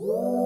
Ooh.